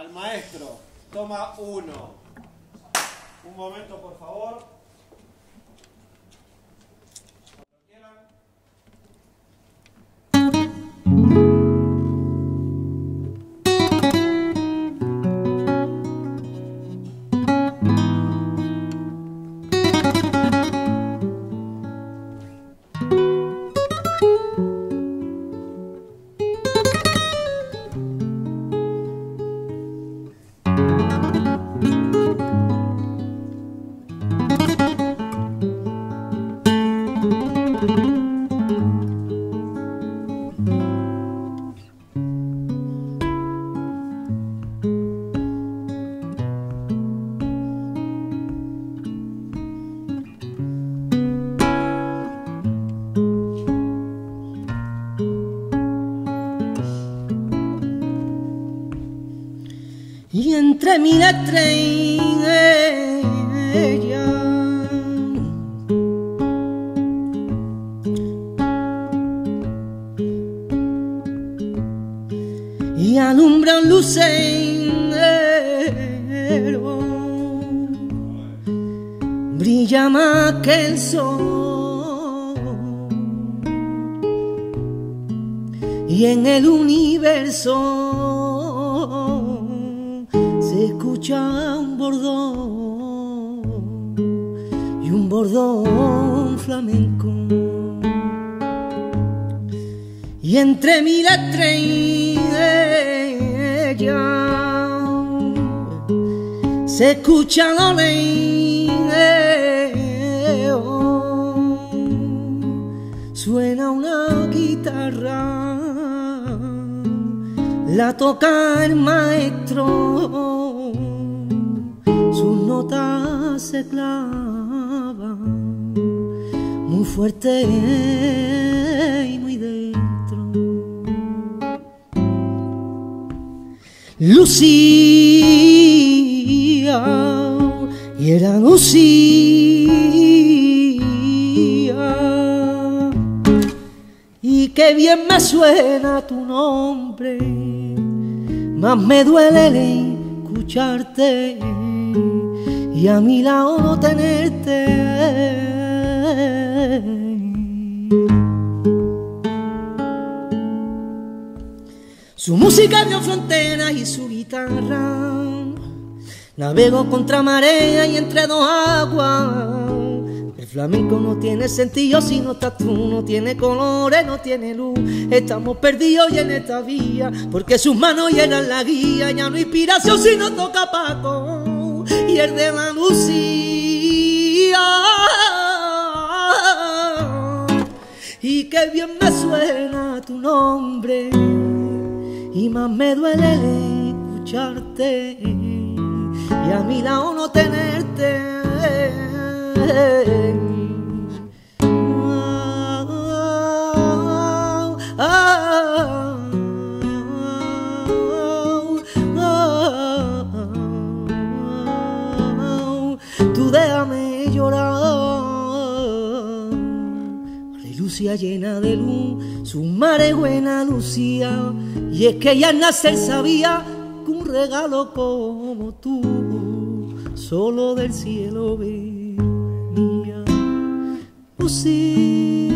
al maestro. Toma uno. Un momento, por favor. Y entre mil estrellas y alumbra un lucero. Brilla más que el sol. Y en el universo un bordón y un bordón flamenco. Y entre mil estrellas se escucha lo suena una guitarra la toca el maestro, se clavan muy fuerte y muy dentro. Lucía, y era Lucía, y qué bien me suena tu nombre más me duele el escucharte y a mi lado no tenerte. Su música dio fronteras y su guitarra navego contra marea y entre dos aguas. El flamenco no tiene sentido si no estás tú, no tiene colores, no tiene luz. Estamos perdidos y en esta vía, porque sus manos llenan la guía. Ya no inspiración si no toca Paco y el de la Lucía. Y qué bien me suena tu nombre, y más me duele escucharte y a mi lado no tenerte. Llorar. Llena de luz, su madre buena Lucía, y es que ella al nacer sabía que un regalo como tú solo del cielo venía. Lucía.